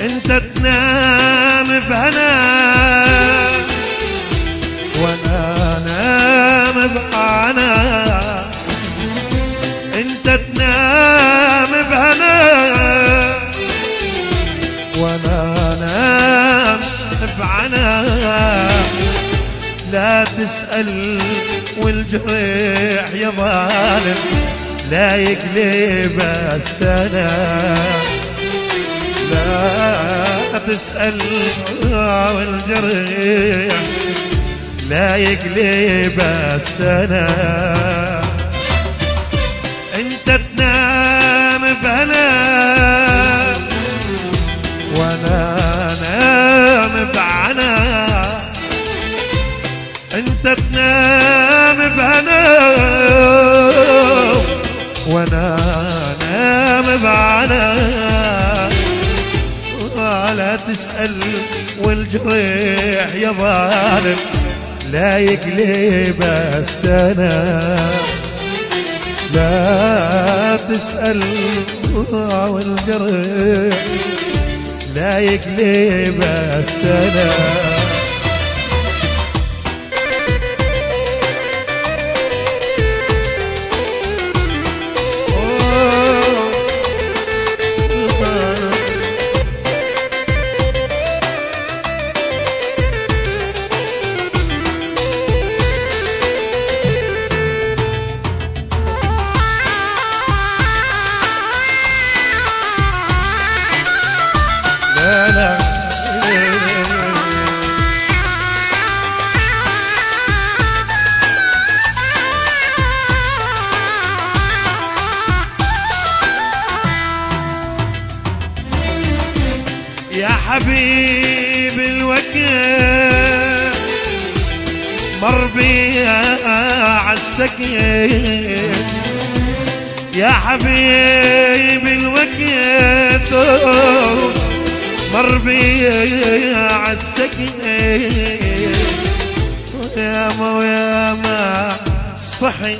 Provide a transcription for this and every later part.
انت تنام بهنا وأنا نام بعنا انت تنام بهنا وأنا نام بعنا لا تسأل والجريح يا ظالم لا يقلب السلام لا تسأل والجريح لا يقلب السلام أنت تنام بلا وأنا نام بعنا. أنت تنام بنا وأنا نام بعنا. ولا تسأل والجريح يا ظالم لا يقلب السنة. لا تسأل والجريح لا يقلب السنة. حبيب الوقت مر بي عالسكين. يا حبيب الوقت مر بي عالسكين. ويا ما صحي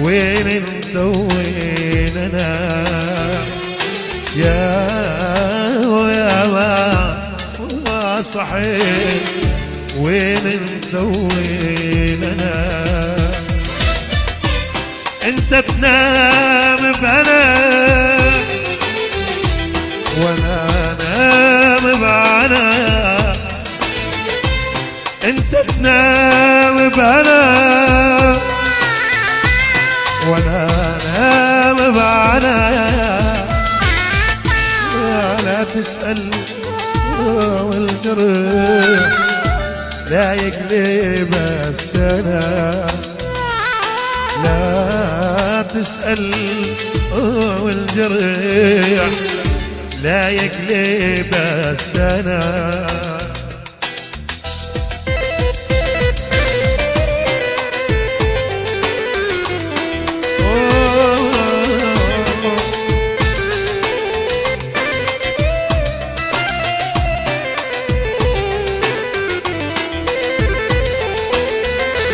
وين انت وين أنا؟ يا ما صحي وين انت وين أنا؟ انت تنام بنا وأنا نام بعنا انت تنام بنا وأنا نام بعنا لا تسأل والجرح لا يقلب السنة لا تسأل والجرح لا يقلب السنة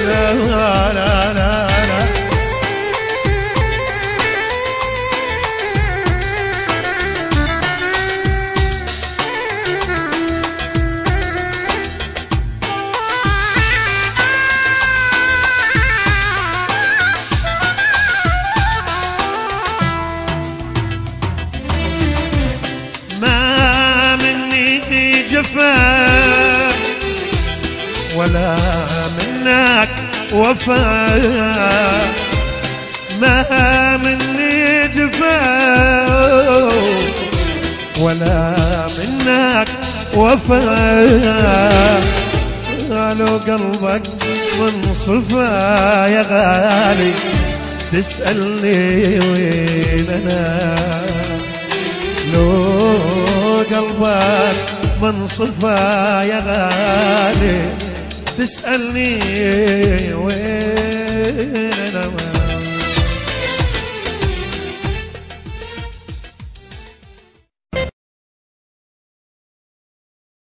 لا لا لا ولا منك وفاء ما مني جفاء ولا منك وفاء لو قلبك منصفى يا غالي تسألني وين أنا؟ لو قلبك منصفى يا غالي تسألني وين